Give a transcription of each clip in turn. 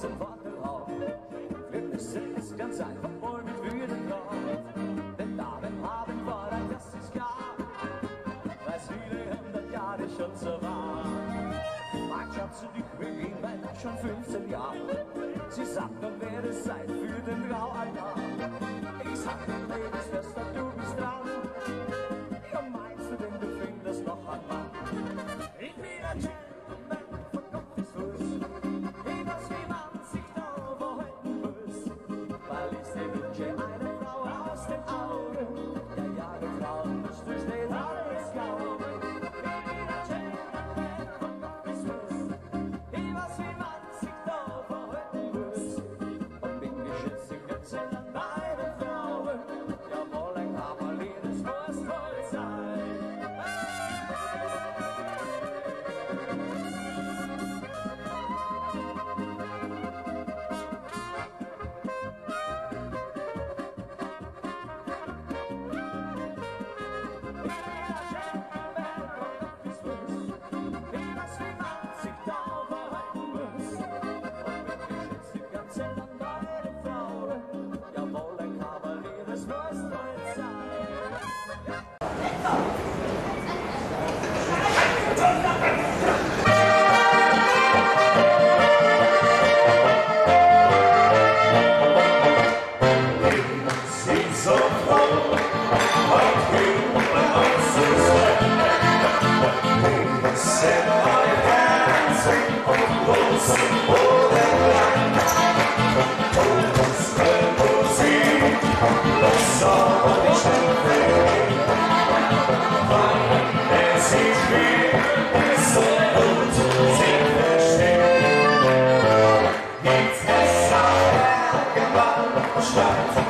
sind Worte drauf. Glückliche ist ganz einfach voll mit wütend drauf. Denn Damen haben Vorrang, das ist klar. Weil es viele hundert Jahre schon so war. Mag Schatz und ich will ihn, das schon 15 Jahre. Sie sagt, dann wäre es Zeit für den Graualtar. Ich sag, Lebensfester, du bist stop.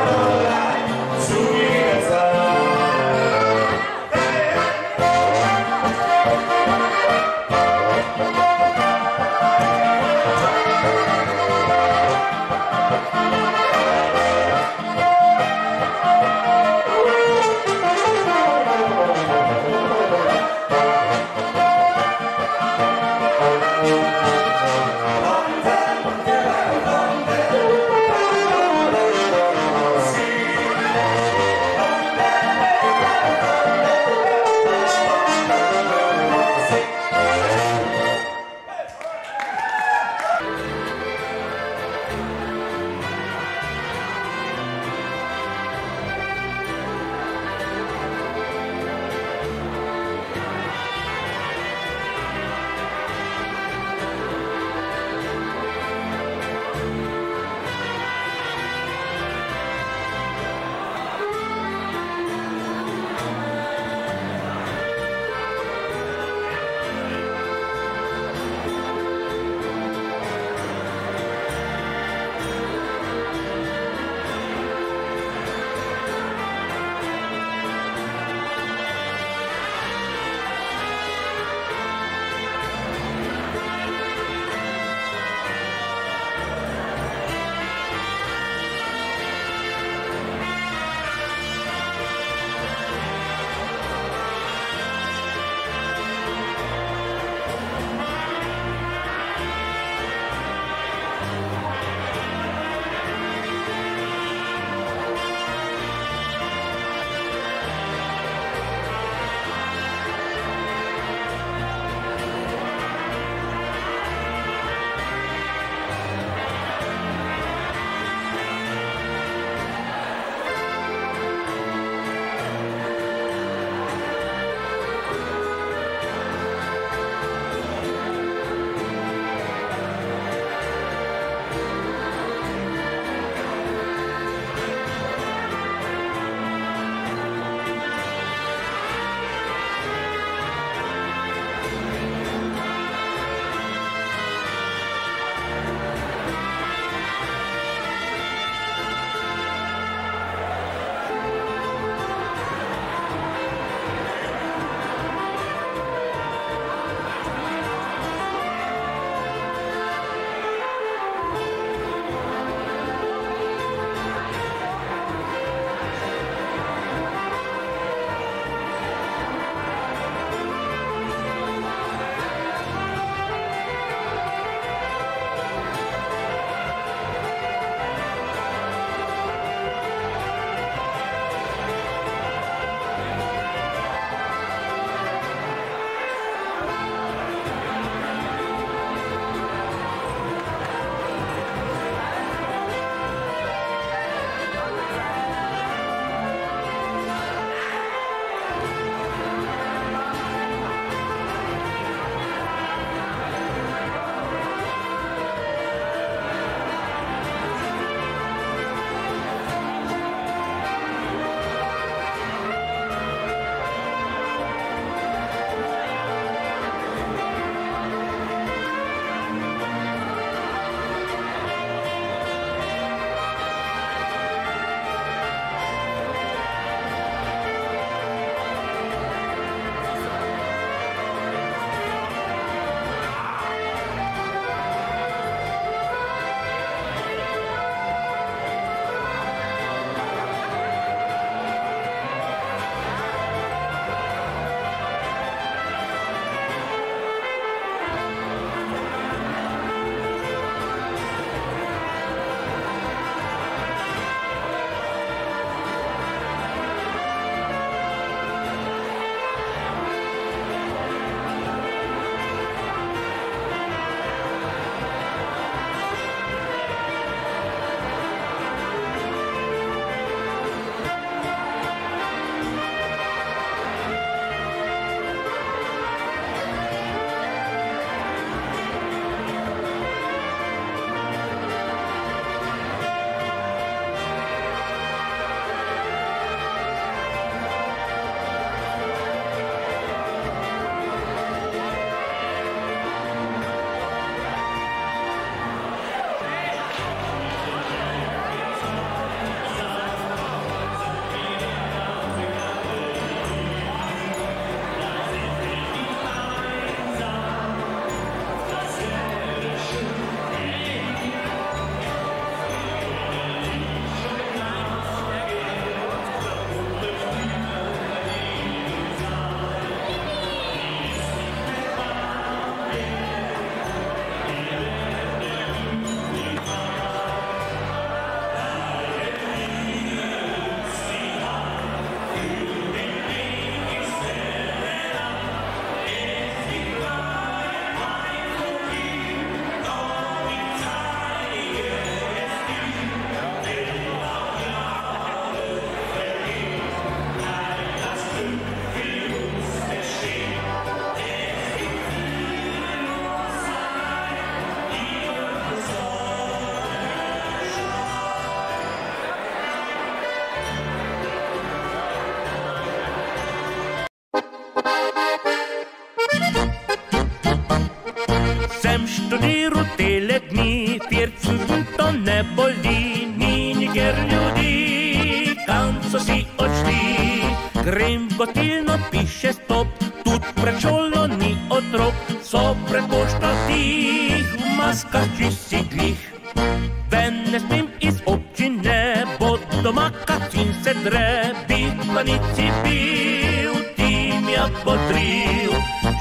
odcepil, ti mi jo potril,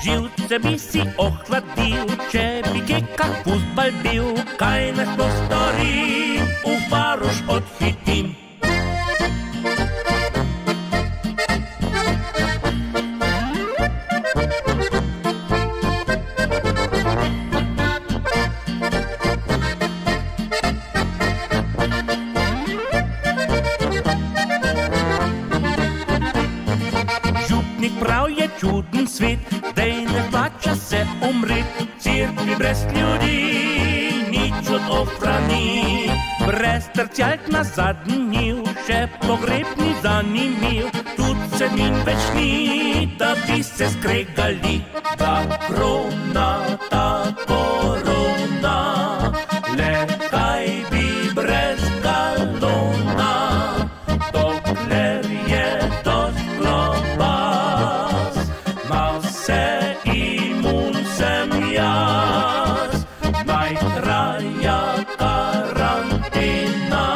živce bi si ohladil, če bi kje kak futbal bil, kaj nas postori, v varoš odhitim. Trcjalk na zadnji, še pogreb ni zanimiv, tudi se nin več ni, da bi se skregali. Ta krona, ta korona, le kaj bi brez galona, dokler je dost globas, ma vse imun sem jaz, naj traja karantina,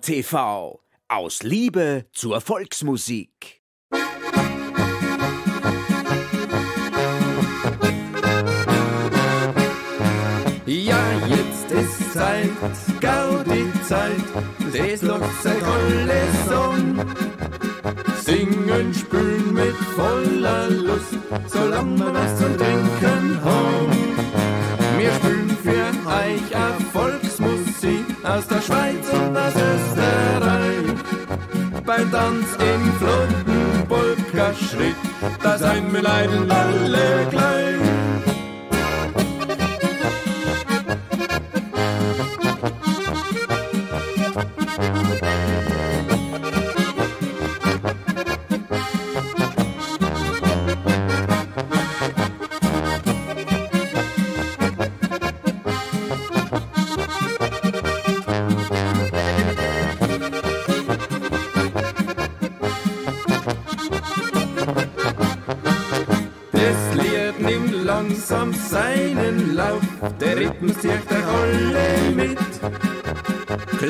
TV. Aus Liebe zur Volksmusik. Ja, jetzt ist Zeit, Gaudi Zeit, das läuft sich alles um. Singen, spülen mit voller Lust, solange wir was zum Trinken Schweiz und aus Österreich. Bei Tanz im flotten Polka-Schritt, da sein wir leiden alle gleich.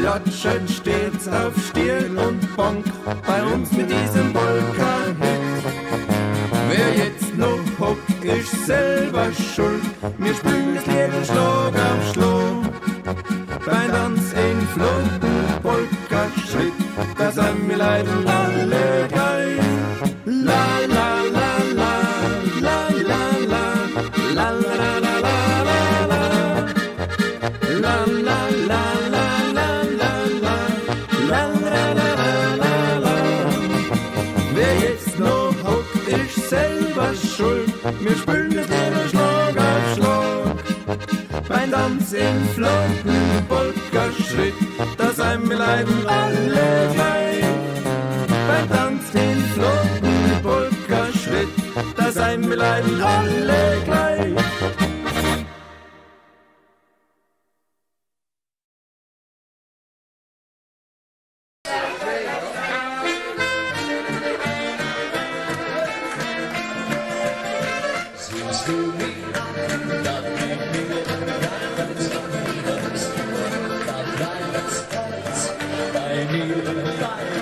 Klatschen stets auf Stirn und Bank, bei uns mit diesem Polka-Hit. Wer jetzt noch hockt, ist selber schuld, wir spielen das Lied Tanz im flotten Polka-Schritt, da sind wir leider alle gleich. Beim Tanz im flotten Polka-Schritt, da sind wir leider alle gleich. Bei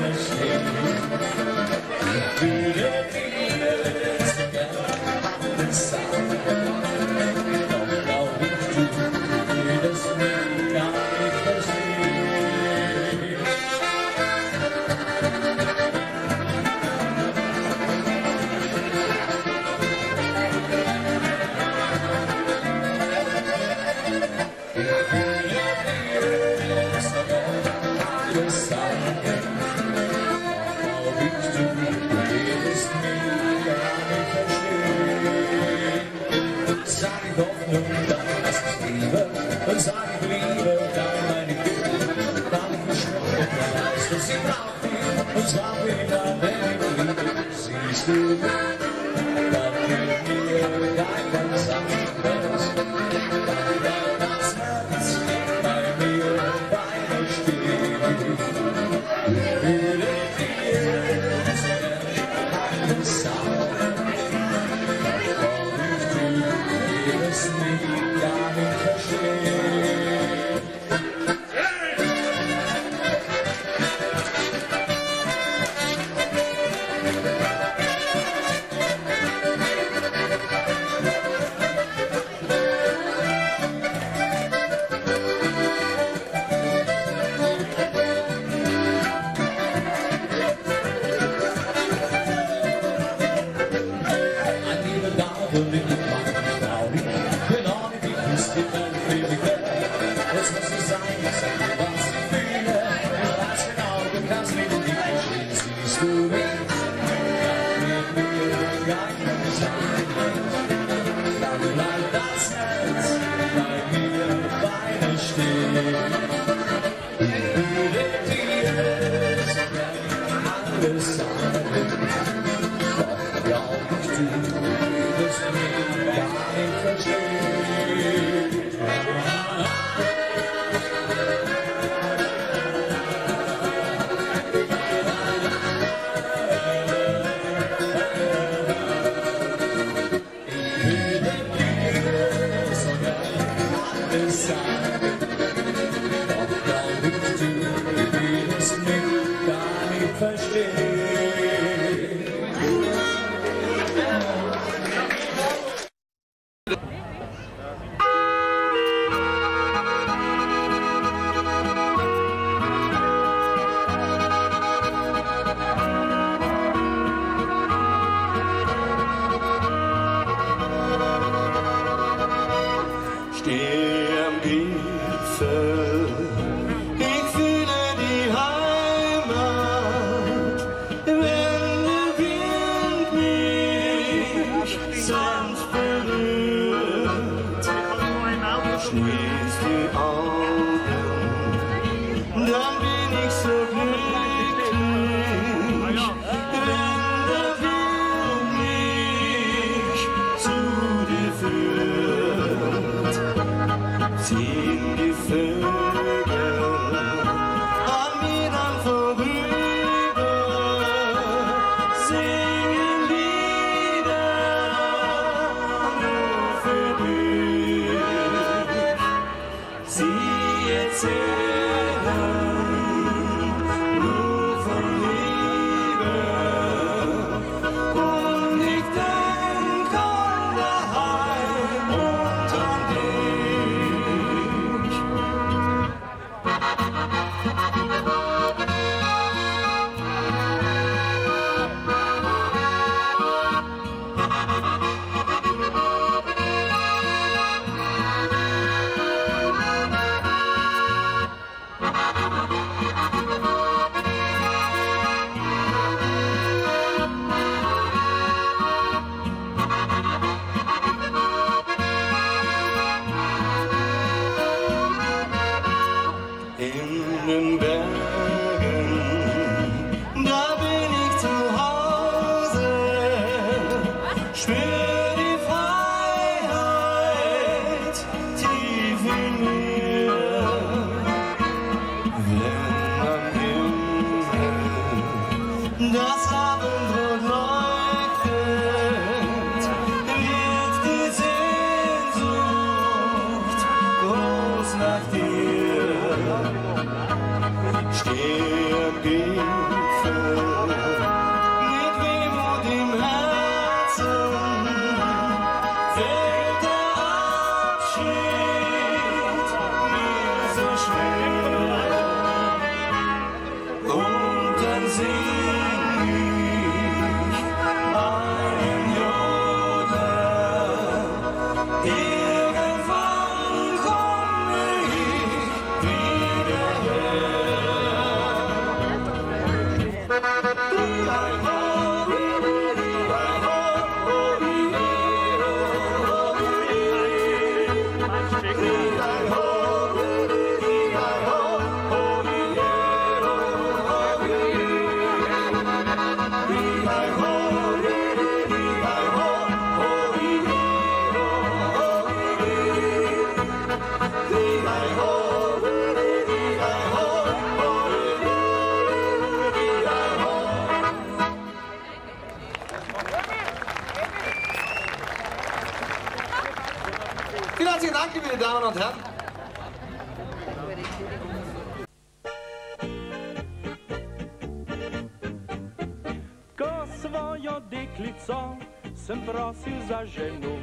za ženo,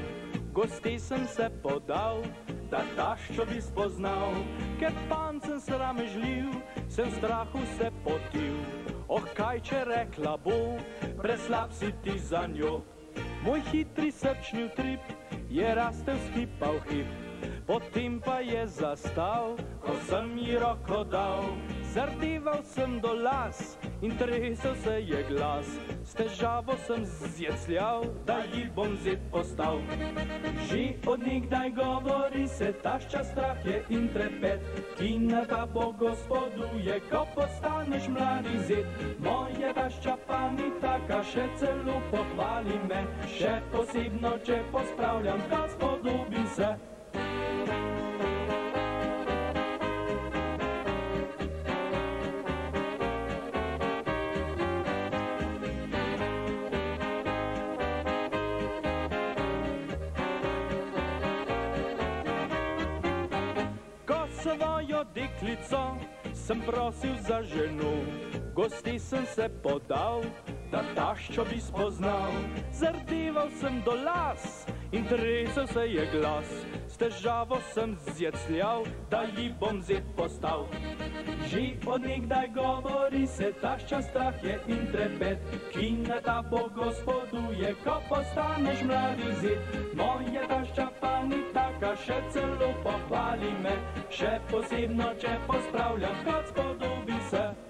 gosti sem se podal, da taščo bi spoznal, ker pan sem sramežljiv, sem strahu se potil. Oh, kaj če rekla bo, preslab si ti za njo. Moj hitri srčni utrip je rastel skipal hip, potem pa je zastal, ko sem ji roko dal. Zardeval sem do las in tresel se je glas, s težavo sem zjecljal, da ji bom zid postal. Že od nikdaj govori se tašča strah je in trepet, ki na ta bo gospoduje, ko postaneš mladi zid. Moja tašča pa ni taka, še celo pohvali me, še posebno, če pospravljam, gospodubi se. Prosil za ženo, gosti sem se podal, da taščo bi spoznal. Zardeval sem do las in tresel se je glas, s težavo sem zjecljal, da ji bom zid postal. Že od nekdaj govori se tašča strah je in trepet, ki na ta bo gospoduje, ko postaneš mladi zid. Moja tašča pa ni taka, še celo pohvali me, še posebno, če pospravljam, kot spodobi se.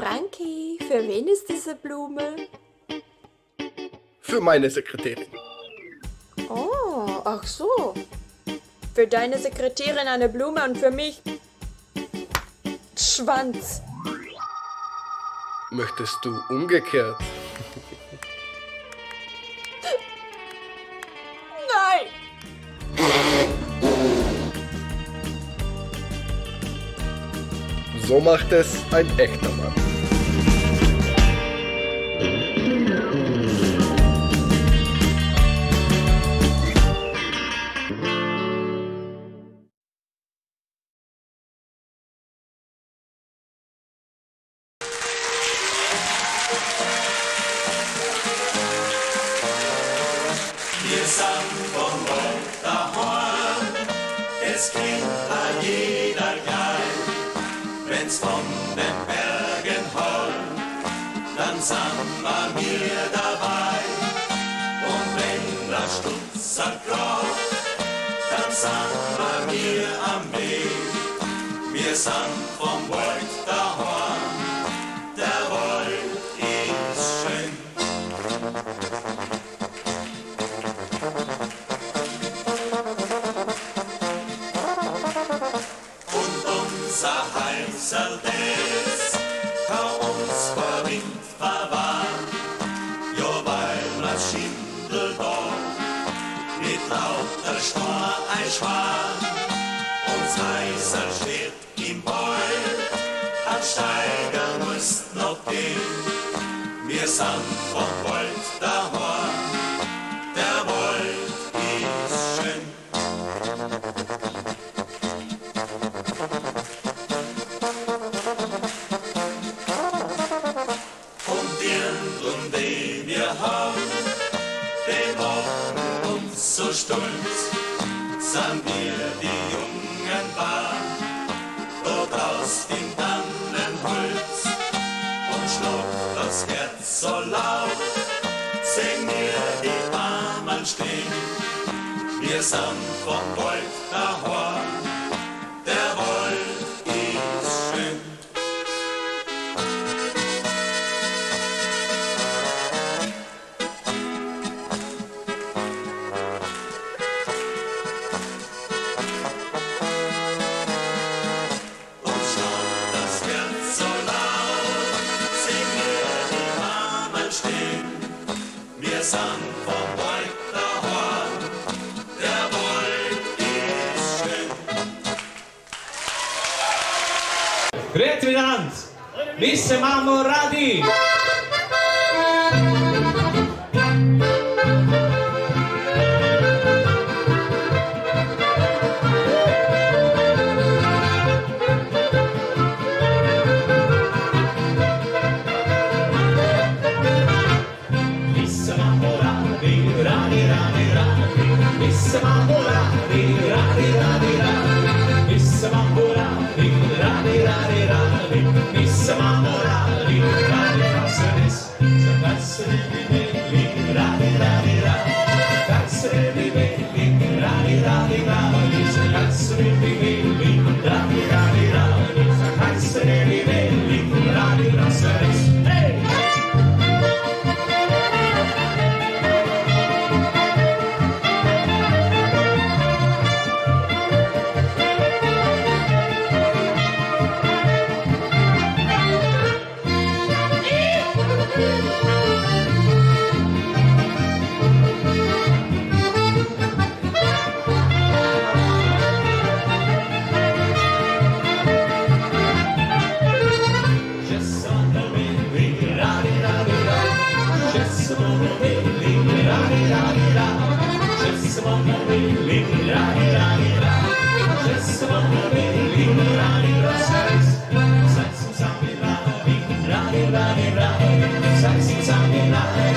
Frankie, für wen ist diese Blume? Für meine Sekretärin. Oh, ach so. Für deine Sekretärin eine Blume und für mich Schwanz. Möchtest du umgekehrt? Nein! So macht es ein echter Mann. Den Bergen rollt, dann sind wir mir dabei. Und wenn der Stutzer kraut, dann sind wir mir am Weg. Wir sind vom Schwan uns heißer steht im Beul, an Steiger muss noch gehen. Wir sind vom wir die jungen Bahn, dort aus dem Tannenholz. Und schlagt das Herz so laut, sehen wir die Armen stehen. Wir sind vom Wald daheim, Miss Mammo Radi. Miss Mammo Radi, Radi, Radi, Radi. Sami, Sami, Sami, Sami.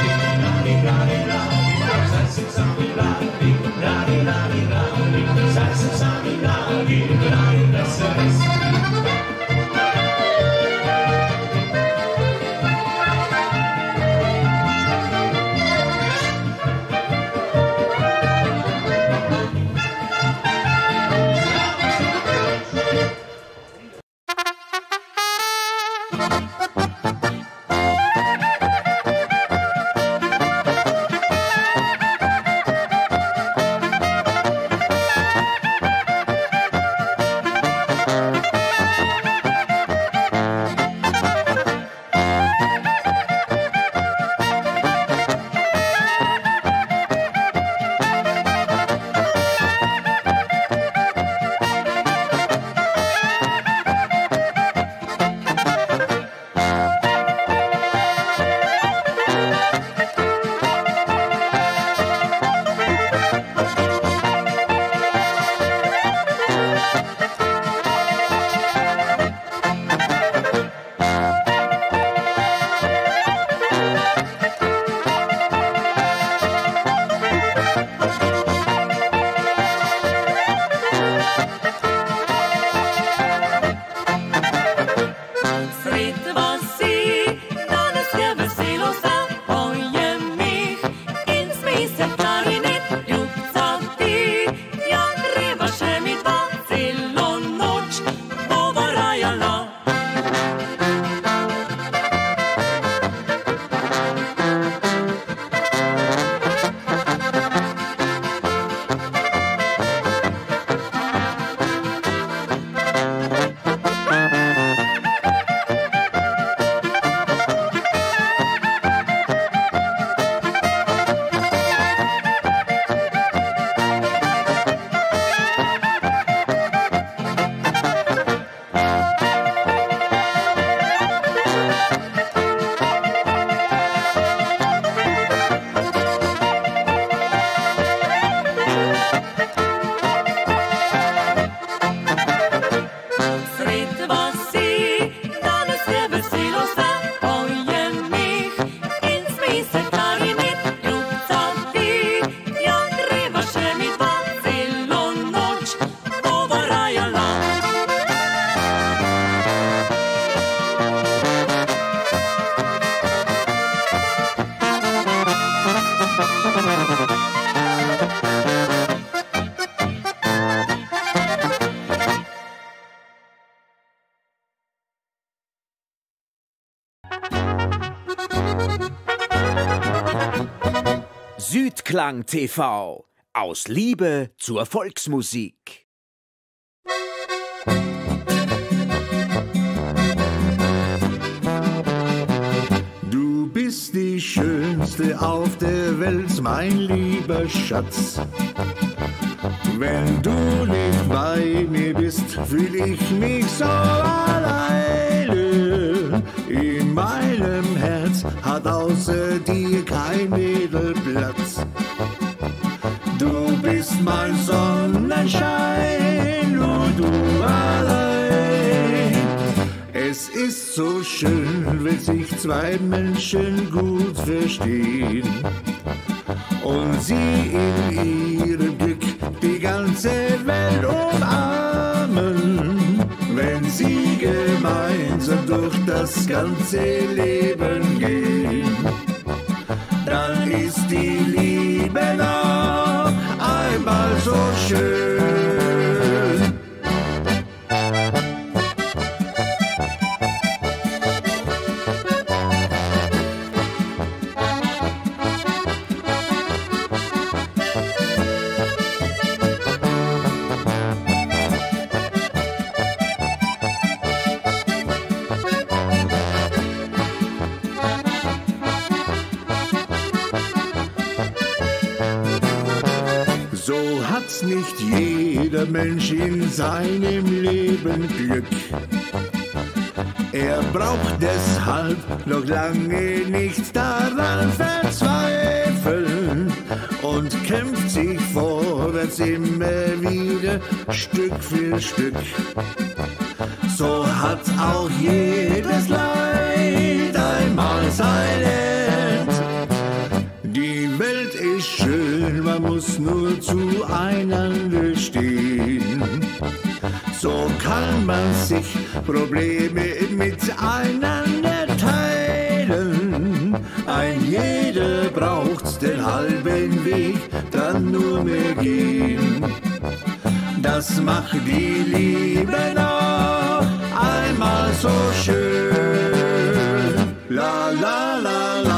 Südklang TV. Aus Liebe zur Volksmusik. Du bist die Schönste auf der Welt, mein lieber Schatz. Wenn du nicht bei mir bist, fühl ich mich so alleine. In meinem Herz hat außer dir kein zwei Menschen gut verstehen und sie in ihrem Glück die ganze Welt umarmen, wenn sie gemeinsam durch das ganze Leben gehen. Dann ist die Liebe noch einmal so schön. Leben Glück. Er braucht deshalb noch lange nicht daran verzweifeln und kämpft sich vorwärts immer wieder Stück für Stück. So hat auch jedes Leid einmal sein End. Die Welt ist schön, man muss nur zueinander stehen. So kann man sich Probleme miteinander teilen. Ein jeder braucht den halben Weg, dann nur mehr gehen. Das macht die Liebe noch einmal so schön. La la la la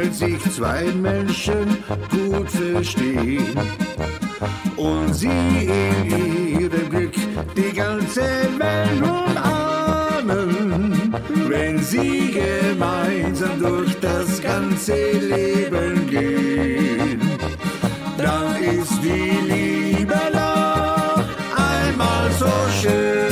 wenn sich zwei Menschen gut verstehen und sie in ihrem Glück die ganze Welt umarmen, wenn sie gemeinsam durch das ganze Leben gehen, dann ist die Liebe noch einmal so schön.